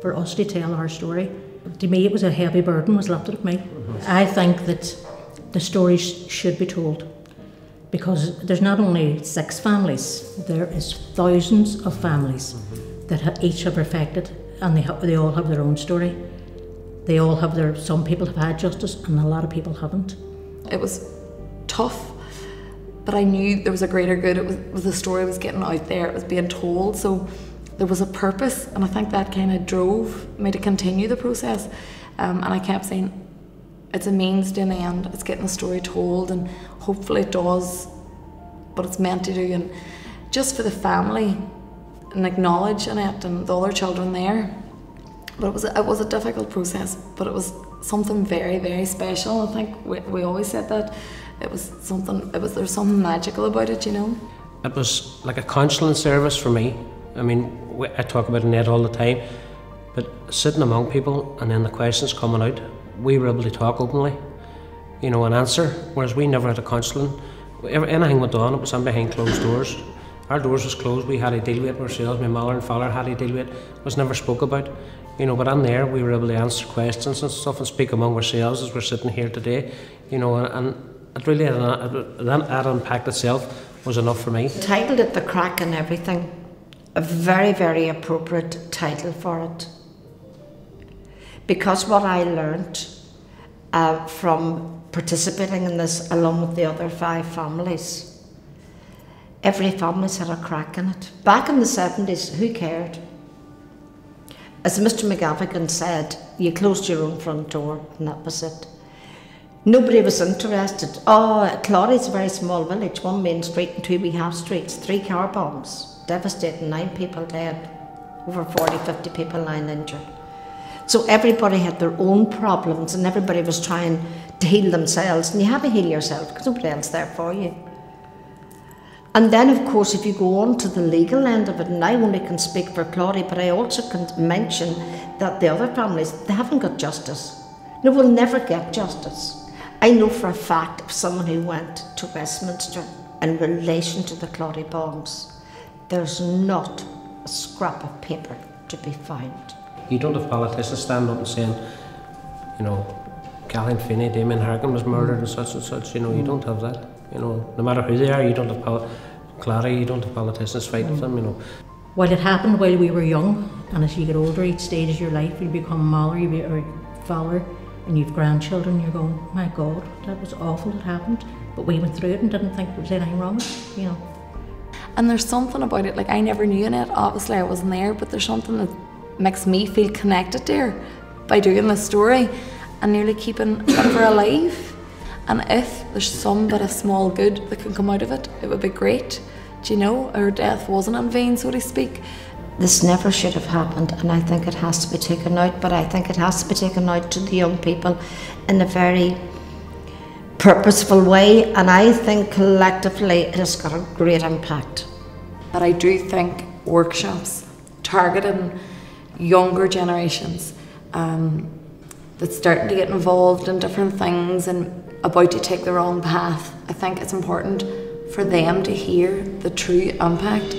for us to tell our story. To me, it was a heavy burden was lifted at me. I think that the stories should be told because there's not only six families, there is thousands of families that ha- each have affected, and they ha- they all have their own story. They all have their. Some people have had justice, and a lot of people haven't. It was tough, but I knew there was a greater good. It was, was the story was getting out there. It was being told, so there was a purpose, and I think that kind of drove me to continue the process. Um, and I kept saying, it's a means to an end. It's getting the story told, and hopefully it does what it's meant to do. And just for the family, and acknowledging it, and the other children there. But it was a, it was a difficult process, but it was something very very special. I think we, we always said that it was something. It was there's something magical about it, you know. It was like a counselling service for me. I mean, I talk about Ned all the time, but sitting among people and then the questions coming out, we were able to talk openly, you know, and answer. Whereas we never had a counselling. Anything went on, it was in behind closed doors. Our doors was closed. We had to deal with it ourselves. My mother and father had to deal with it. It was never spoke about, you know. But in there, we were able to answer questions and stuff and speak among ourselves as we're sitting here today, you know. And, and it really had an, that, that impact itself was enough for me. titled it The Crack in Everything. A very, very appropriate title for it. Because what I learnt uh, from participating in this along with the other five families, every family's had a crack in it. Back in the 70s, who cared? As Mr. McGavigan said, you closed your own front door and that was it. Nobody was interested. Oh, Claudy's a very small village, one main street and two wee half streets, three car bombs, devastating, nine people dead, over 40, 50 people lying injured. So everybody had their own problems and everybody was trying to heal themselves, and you have to heal yourself because nobody else there for you. And then, of course, if you go on to the legal end of it, and I only can speak for Claudy, but I also can mention that the other families, they haven't got justice. They will never get justice. I know for a fact of someone who went to Westminster in relation to the Claudy bombs, there's not a scrap of paper to be found. You don't have politicians standing up and saying, you know, Kathleen Feeney, Damien Harkin was murdered and such and such. You know, you don't have that. You know, no matter who they are, you don't have poli- Clara, you don't have politicians fighting for them. You know, Well, it happened while we were young, and as you get older, each stage of your life, you become a mother, you be or father, and you've grandchildren. You're going, my God, that was awful. It happened, but we went through it and didn't think there was anything wrong. with it, You know. And there's something about it, like I never knew in it, obviously I wasn't there, but there's something that makes me feel connected there by doing this story and nearly keeping her alive. And if there's some bit of small good that can come out of it, it would be great. Do you know, her death wasn't in vain, so to speak. This never should have happened, and I think it has to be taken out, but I think it has to be taken out to the young people in a very purposeful way, and I think collectively it has got a great impact. But I do think workshops targeting younger generations um, that's starting to get involved in different things and about to take the wrong path, I think it's important for them to hear the true impact.